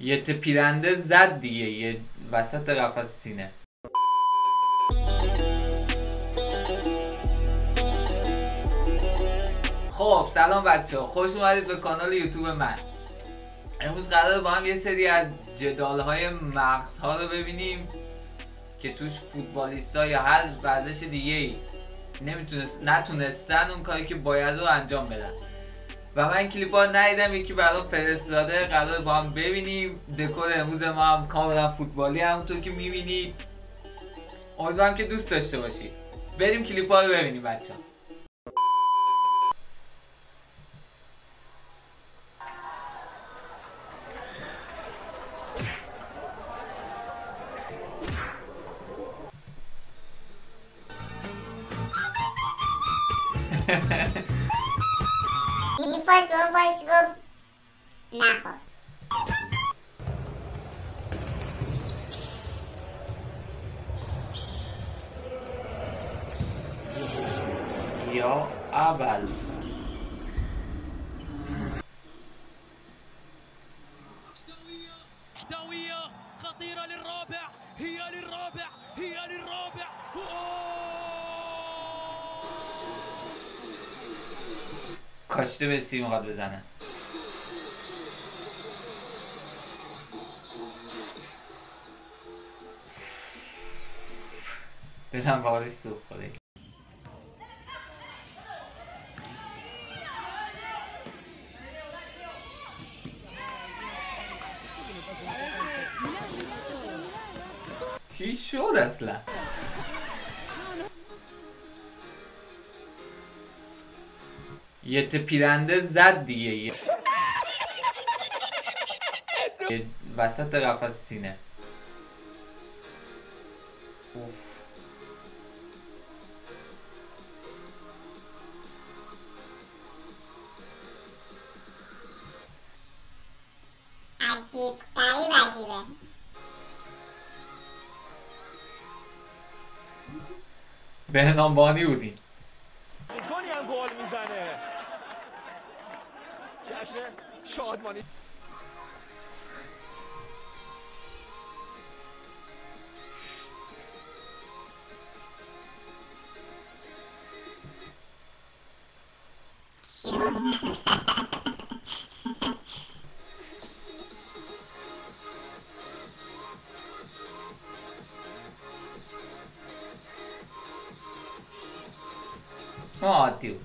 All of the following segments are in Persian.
یه تپیرنده زد دیگه یه وسط قفس سینه. خب سلام بچه ها خوش اومدید به کانال یوتیوب من. امروز قرار با هم یه سری از جدال های مغز ها رو ببینیم که توش فوتبالیست ها یا هر ورزش دیگه ای نمی‌تونست نتونستن اون کاری که باید رو انجام بدن. و من کلیپ ها ندیدم یکی برام فرستاده قرار با هم ببینیم. دکور امروز ما هم کاملا فوتبالی همونطور که می‌بینید. امیدوارم که دوست داشته باشید. بریم کلیپ ها رو ببینیم بچه ها. این پاس به اون پاس گفت نخور کاشته به سی می‌خواد بزنه. دلم بارش سوخت خدایی. چی شد اصلا؟ یه تپیرنده زد دیگه. یه وسط قفس سینه. اوف. عجیب عجیبه بهنام بانی بودی. هم گل می‌زنه؟ جشن شادمانی ما عادی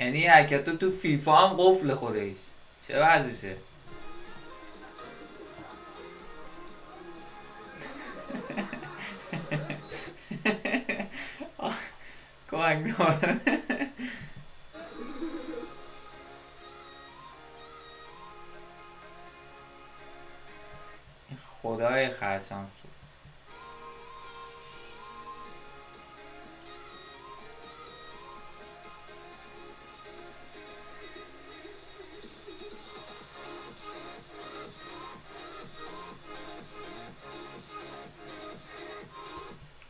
یعنی حرکت تو فیفا هم قفل خودش چه ورزشه نمونه. خدای خرشانس بود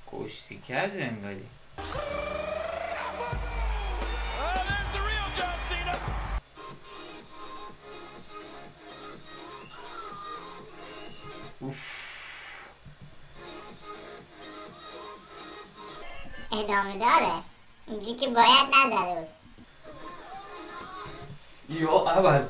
کشتی کرد انگاری ادامه داره. اینجوری که باید بود یا اول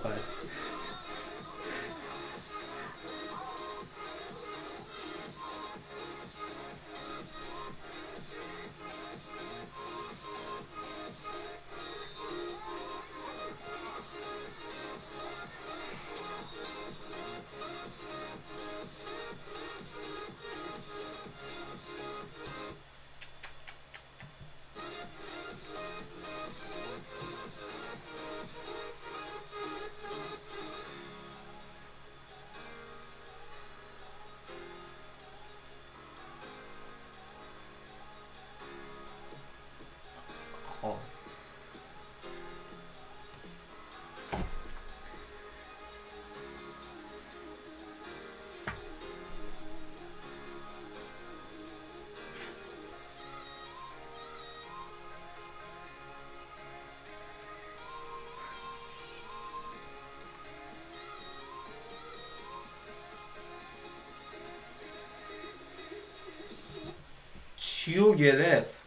چیو گرفت؟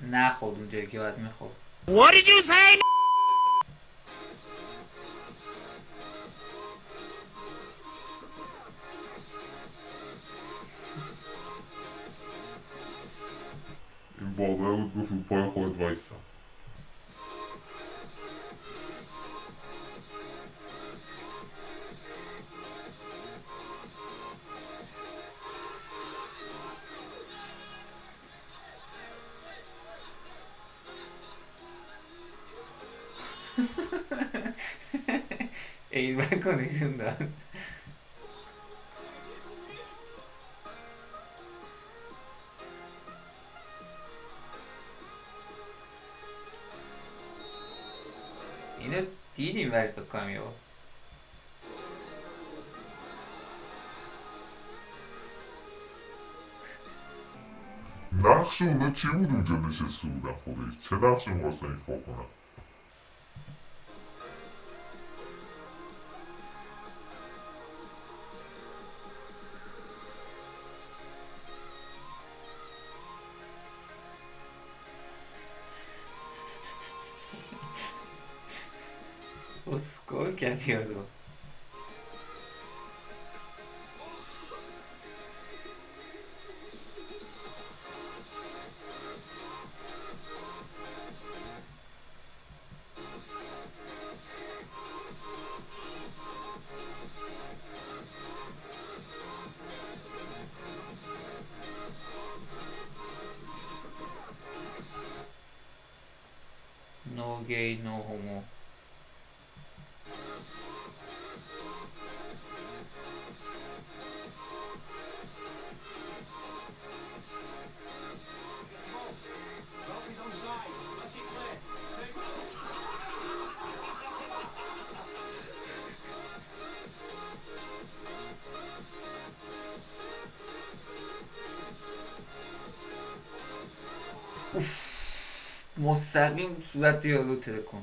نه خود اونجایی که باید می‌خورد. What did you say? این واقعه بود گفت پای خود وایسا. ایول کنشون داد اینو دیدیم ولی فکر کنم یه بار. نقش اونا چی بود اونجا نشسته بودن خودش چه نقشی میخواستن ایفا کنن Uskol No gay, no homo. مستقیم صورت یارو ترکون.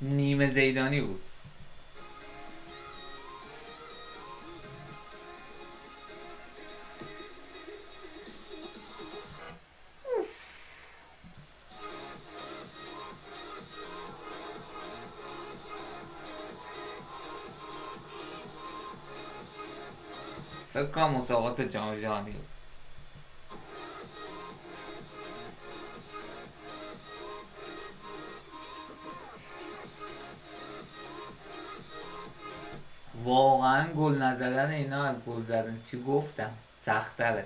نیمه زیدانی بود فکر کنم مسابقات جام جهانی بود واقعا گل نزدن اینا از گل زدن چی گفتم؟ سختره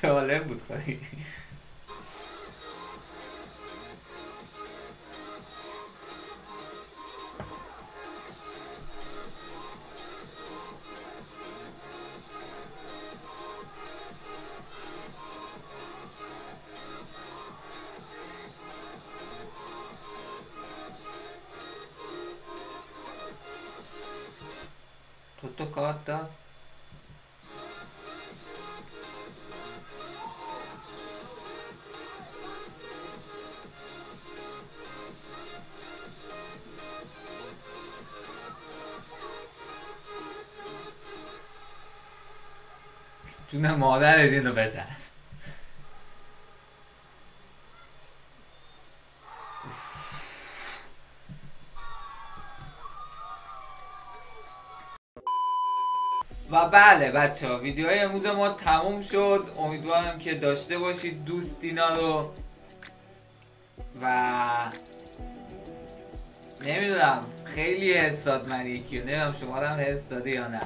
Te oleh butkoy. Toto karta جون مادر این رو بزن. و بله بچه ها ویدیوهای امروز ما تموم شد. امیدوارم که داشته باشید دوست اینا رو. و نمی‌دونم خیلی حس داد من یکی نمی‌دونم شما هم حس داده یا نه.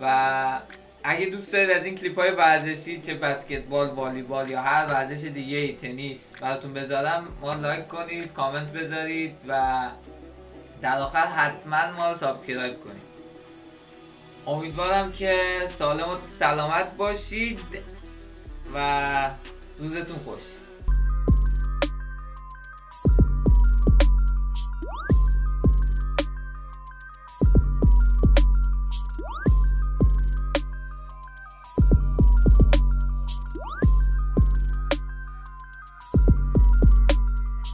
و اگه دوست دارید از این کلیپ های ورزشی چه بسکتبال والیبال یا هر ورزش دیگه ای تنیس براتون بذارم ما لایک کنید کامنت بذارید و در آخر حتما ما رو سابسکرایب کنید. امیدوارم که سالم و سلامت باشید و روزتون خوش.